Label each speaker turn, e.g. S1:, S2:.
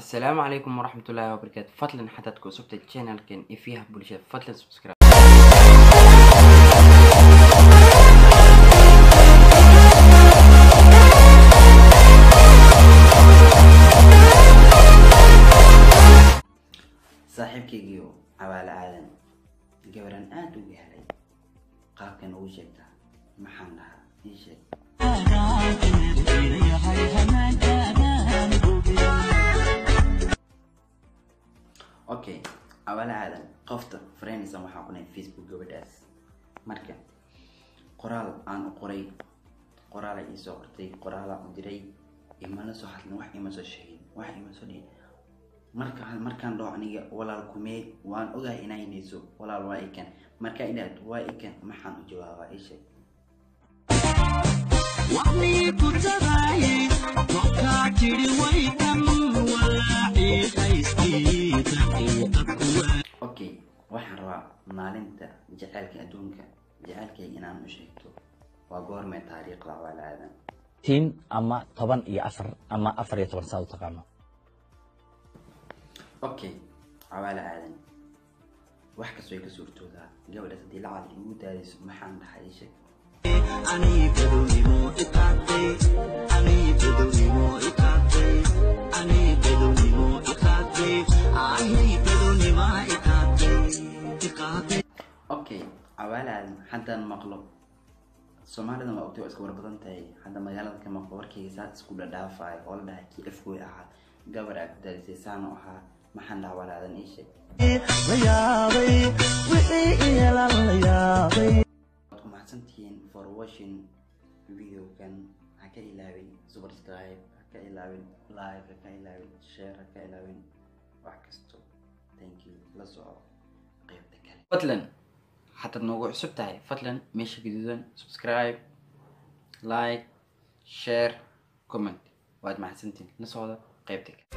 S1: asalaamu calaykum waraxmatullaahi wabarakaatu fadlan xadaad ku cusubtay channelkan ifiyaha bulshada fadlan subscribe saaxiibkaygiio cawaalo aadan gabaraan aada ugu helay qaabkan ugu sheegtaa maxaan dhahaa ii sheeg okay cawaale aadan qofta fareenaysan waxaa ku nahay facebook gabadhaas marka qoraal aan qoray qoraala ii soo qortay qoraala u diray imana soo hadlin wax ima soo sheegin wax ima soo dhihin marka markaan dhaho aniga walaal kumee waan ogahay inaa inayso walaal waa ikan. Markaa idhaahdo waa ikan maxaan u jawaabaa ii waxaan rabaa maalinta jaceylka adduunka. Jaceylkayga inaan u sheegto. Waa goormee taariikhda cawaale aadan.
S2: Tin ama toban iyo afar ama afar iyo toban saa u taqaano.
S1: Okay cawaale aadan. Wax kastoo ay ka suurtoodaa gabadhaas haddii lacal igu daadayso maxaan dhahay sheeg okay cawaale aadan haddaan maqlo. Soomaalidan waa ogtay waa iska warbadan tahay hadda magaalada ka maqlo isku dhadhaafayo oo la dhahay kii afgoy ahaa gabar aa ku daadisay saanu ahaa maxaan dhaha walaadan ii sheeg. Waad ku mahadsantihiin for watching videokan. Ha ka ilaawin subscribe ha ka ilaawin like ha ka ilaawin share ha ka ilaawin wax kasto. Thank you. La soco fadlan haddaad noogu cusub tahay fadlan meesha gaduudan subscribe. Like. Share. Comment. waad mahadsantiin la socda qaybta kale